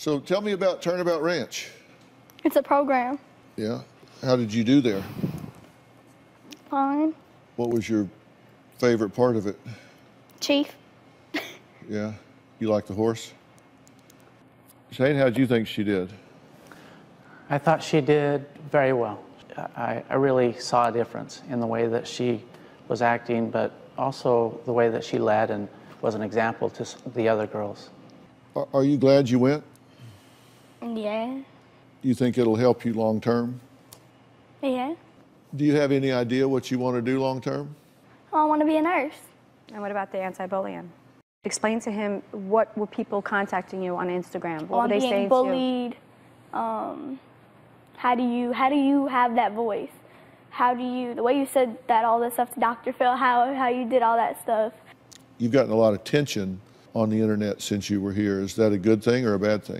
So tell me about Turnabout Ranch. It's a program. Yeah. How did you do there? Fine. What was your favorite part of it? Chief. Yeah. You like the horse? Shane, how'd you think she did? I thought she did very well. I, I really saw a difference in the way that she was acting, but also the way that she led and was an example to the other girls. Are, are you glad you went? Yeah. You think it'll help you long term? Yeah. Do you have any idea what you want to do long term? I want to be a nurse. And what about the anti-bullying? Explain to him what were people contacting you on Instagram? What I'm were they being saying to you? bullied. Um, how do you how do you have that voice? How do you the way you said that all this stuff to Dr. Phil? How how you did all that stuff? You've gotten a lot of attention on the internet since you were here. Is that a good thing or a bad thing?